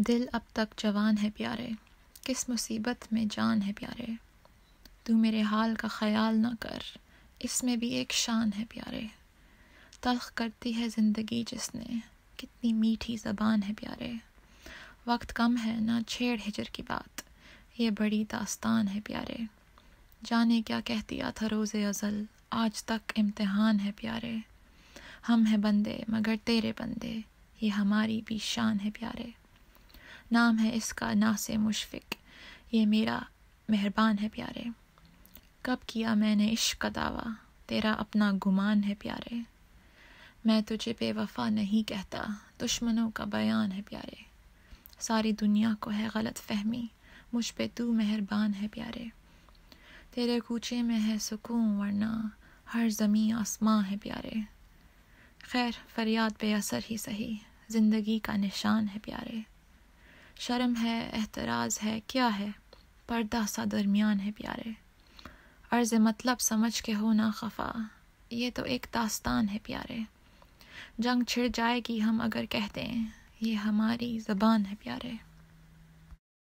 दिल अब तक जवान है प्यारे। किस मुसीबत में जान है प्यारे। तू मेरे हाल का ख्याल ना कर। इसमें भी एक शान है प्यारे। तल्ख करती है ज़िंदगी जिसने। कितनी मीठी ज़बान है प्यारे। वक्त कम है ना छेड़ हिजर की बात। ये बड़ी दास्तान है प्यारे। जाने क्या कह दिया था रोज़ अज़ल। आज तक इम्तिहान है प्यारे। हम हैं बंदे मगर तेरे बंदे। ये हमारी भी शान है प्यारे। नाम है इसका, ना से मुशफ़िक। ये मेरा मेहरबान है प्यारे। कब किया मैंने इश्क का दावा? तेरा अपना गुमान है प्यारे। मैं तुझे बेवफा नहीं कहता। दुश्मनों का बयान है प्यारे। सारी दुनिया को है गलत फहमी। मुझ पे तू मेहरबान है प्यारे। तेरे कूचे में है सुकून, वरना हर ज़मी आसमां है प्यारे। खैर, फरियाद बेअसर ही सही। ज़िंदगी का निशान है प्यारे। शर्म है एहतराज है, क्या है? पर्दा सा दरमियान है प्यारे। अर्ज़ मतलब समझ के हो ना खफा। ये तो एक दास्तान है प्यारे। जंग छिड़ जाएगी हम अगर कहते हैं, ये हमारी ज़बान है प्यारे।